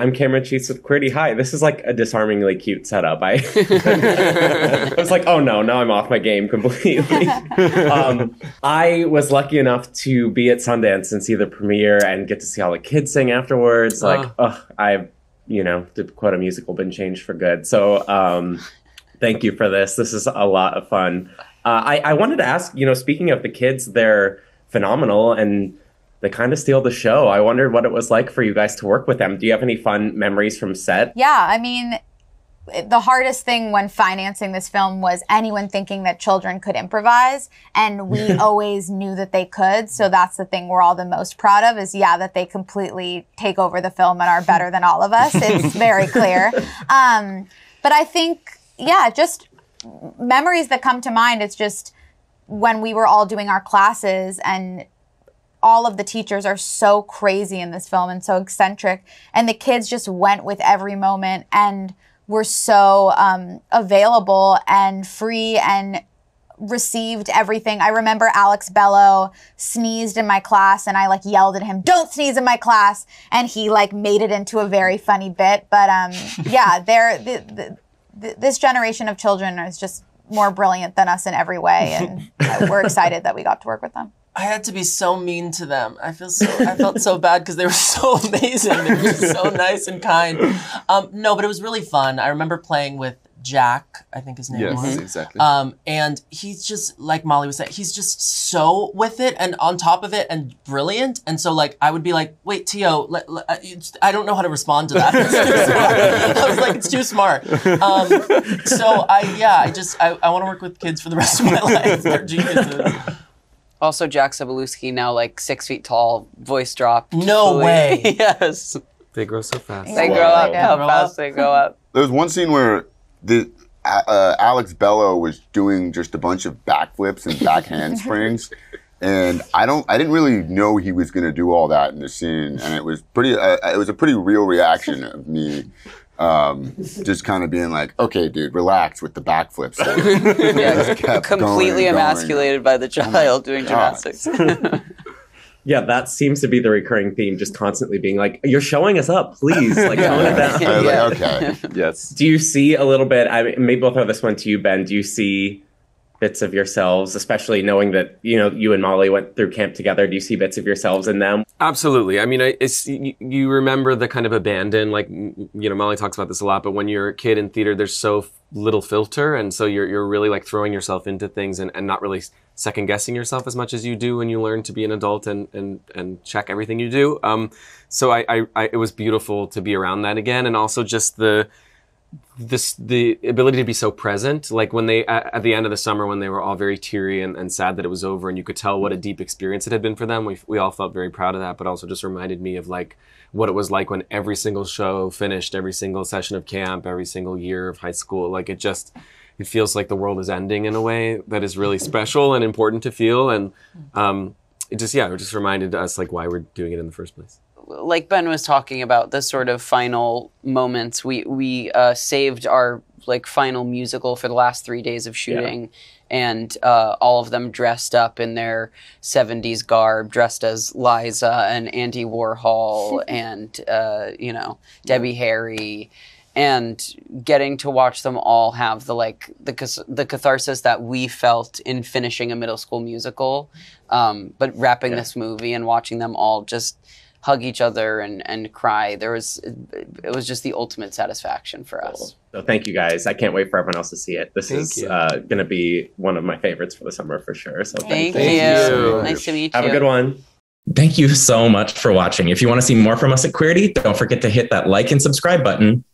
I'm Cameron Cheese with Queerty. Hi, this is like a disarmingly cute setup. I, I was like, oh no, now I'm off my game completely. um, I was lucky enough to be at Sundance and see the premiere and get to see all the kids sing afterwards. Like, Uh. oh, I, you know, to quote a musical, been changed for good. So, um, thank you for this. This is a lot of fun. Uh, I, I wanted to ask, you know, speaking of the kids, they're phenomenal and they kind of steal the show. I wondered what it was like for you guys to work with them. Do you have any fun memories from set? Yeah, I mean, the hardest thing when financing this film was anyone thinking that children could improvise and we always knew that they could so that's the thing we're all the most proud of is yeah that they completely take over the film and are better than all of us it's very clear um, but i think yeah just memories that come to mind it's just when we were all doing our classes and all of the teachers are so crazy in this film and so eccentric and the kids just went with every moment and were so um, available and free and received everything. I remember Alex Bello sneezed in my class and I like yelled at him, "Don't sneeze in my class." And he like made it into a very funny bit, but um yeah, they're the, the, this generation of children is just more brilliant than us in every way and we're excited that we got to work with them. I had to be so mean to them. I feel so. I felt so bad because they were so amazing. They were just so nice and kind. Um, no, but it was really fun. I remember playing with Jack. I think his name Yes, was. exactly. Um, and he's just like Molly was saying. He's just so with it and on top of it and brilliant. And so like I would be like, wait, Tio, let, let- uh, I don't know how to respond to that. It's too smart. I was like, it's too smart. Um, so I yeah, I just I, I want to work with kids for the rest of my life. They're geniuses. Also, Jack Sobolewski now like six feet tall, voice drop. No way. yes. They grow so fast. They Wow. grow up. They How grow fast up. they grow up. There was one scene where the uh, uh, Alex Bello was doing just a bunch of backflips and back handsprings, and I don't, I didn't really know he was going to do all that in the scene, and it was pretty, uh, it was a pretty real reaction of me. Um, just kind of being like, okay, dude, relax with the backflips. Yeah, Just kept going completely going. emasculated by the child doing God. gymnastics. Yeah, that seems to be the recurring theme, just constantly being like, "You're showing us up, please." Like, tone it down. I was Yeah. like, okay. Yes. Do you see a little bit? I mean, maybe we'll throw this one to you, Ben. Do you see bits of yourselves, especially knowing that you know you and Molly went through camp together? Do you see bits of yourselves in them? Absolutely. I mean, it's you, remember the kind of abandon, like you know, Molly talks about this a lot. But when you're a kid in theater, there's so little filter, and so you're you're really like throwing yourself into things and, and not really second guessing yourself as much as you do when you learn to be an adult and and and check everything you do. Um, so I, I, I it was beautiful to be around that again, and also just the this the ability to be so present like when they at, at the end of the summer when they were all very teary and, and sad that it was over and you could tell what a deep experience it had been for them we, we all felt very proud of that but also just reminded me of like what it was like when every single show finished every single session of camp every single year of high school. Like it just it feels like the world is ending in a way that is really special and important to feel. And um it just yeah it just reminded us like why we're doing it in the first place like Ben was talking about the sort of final moments, we we uh, saved our like final musical for the last three days of shooting, and uh, all of them dressed up in their '70s garb, dressed as Liza and Andy Warhol and uh, you know Debbie Harry. And getting to watch them all have the like the the catharsis that we felt in finishing a middle school musical, um, but wrapping this movie and watching them all just hug each other and, and cry. There was it was just the ultimate satisfaction for us. So thank you guys. I can't wait for everyone else to see it. This Thank is uh, going to be one of my favorites for the summer for sure. So Thank, thank, you. you. Nice to meet Have you. a good one. Thank you so much for watching. If you want to see more from us at Queerty, don't forget to hit that like and subscribe button